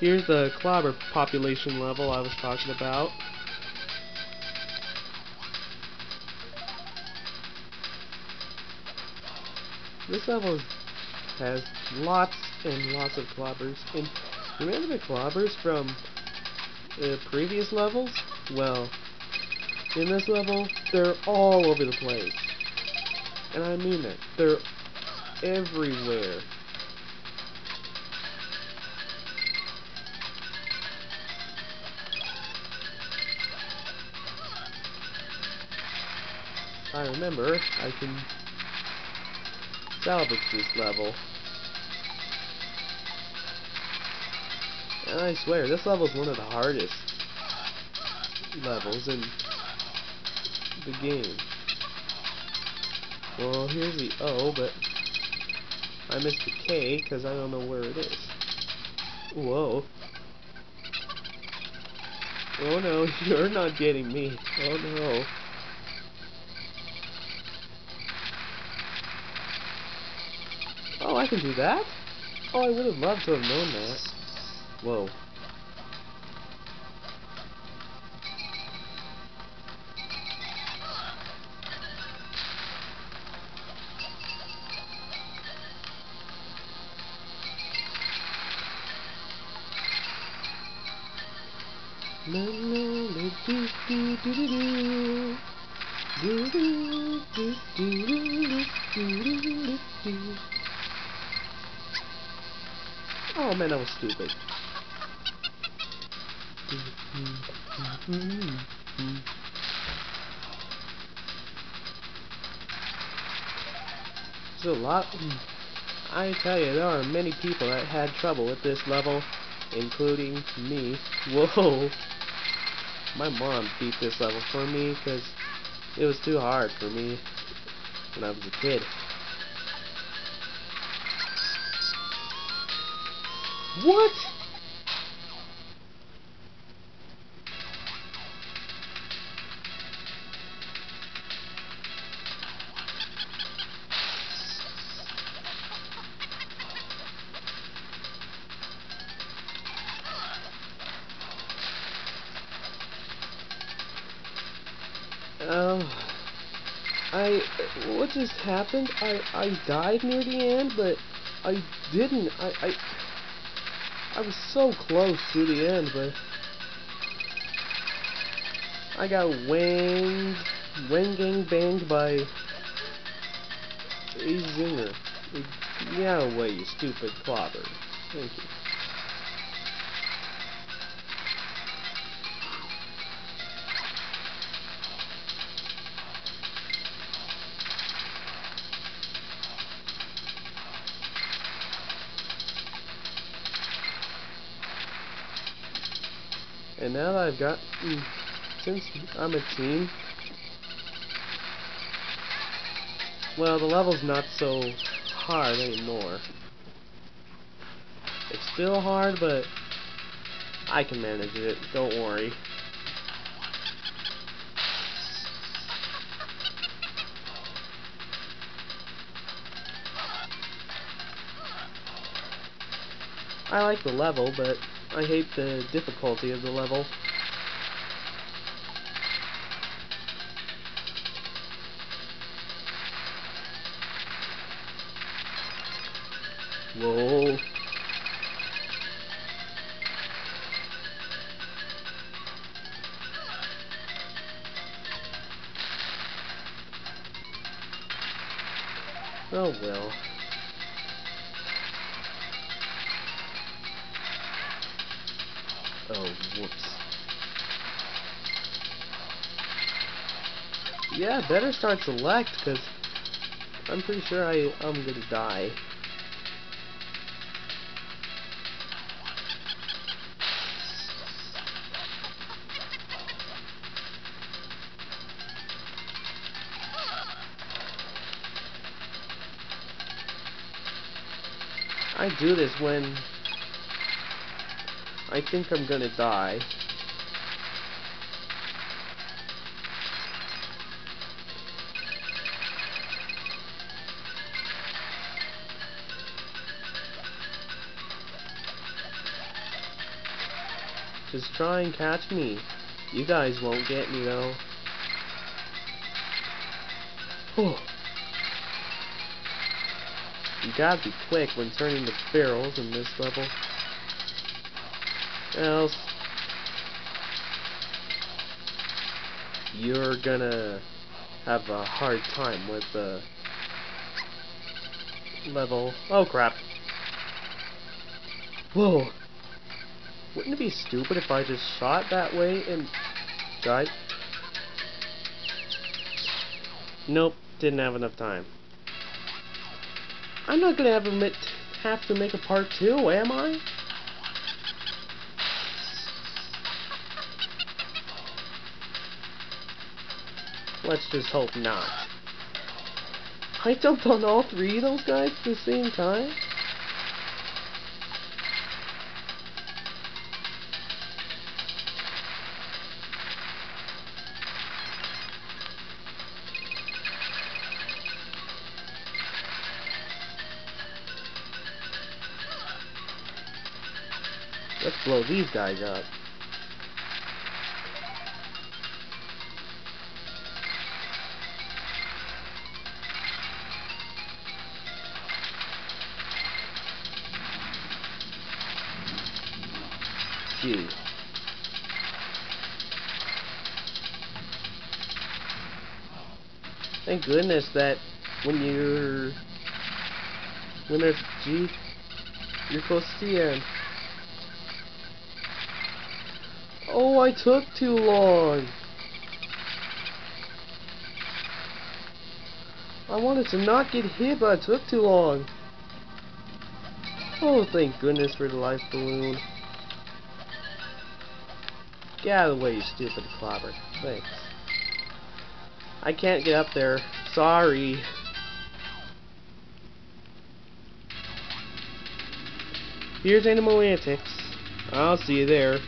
Here's the Klobber population level I was talking about. This level has lots and lots of Klobbers. And remember the Klobbers from the previous levels? Well, in this level, they're all over the place. And I mean that. They're everywhere. I remember I can salvage this level. And I swear, this level is one of the hardest levels in the game. Well, here's the O, but I missed the K because I don't know where it is. Whoa. Oh no, you're not getting me. Oh no. Oh, I can do that? Oh, I would have loved to have known that. Whoa. Oh man, that was stupid. There's a lot. I tell you, there are many people that had trouble with this level, including me. Whoa! My mom beat this level for me because it was too hard for me when I was a kid. What? Um, I, what just happened? I, I died near the end, but I didn't. I, I, I was so close to the end, but I got wanged, wanging banged by a zinger. Get away, you stupid Klobber. Thank you. And now that I've got, since I'm a team, well, the level's not so hard anymore. It's still hard, but I can manage it, don't worry. I like the level, but I hate the difficulty of the level. Whoa. Oh well. Oh, whoops. Yeah, better start select, because I'm pretty sure I, I'm gonna die. I do this when I think I'm gonna die. Just try and catch me. You guys won't get me though. Oh. You gotta be quick when turning the barrels in this level. Else you're gonna have a hard time with the level. Oh crap. Whoa. Wouldn't it be stupid if I just shot that way and died? Nope, didn't have enough time. I'm not gonna have, have to make a part two, am I? Let's just hope not. I jumped on all three of those guys at the same time? Let's blow these guys up. Thank goodness that when you're when there's G you're close to the end. Oh, I took too long. I wanted to not get hit, but I took too long. Oh, thank goodness for the life balloon. Get out of the way, you stupid Klobber. Thanks. I can't get up there. Sorry. Here's Animal Antics. I'll see you there.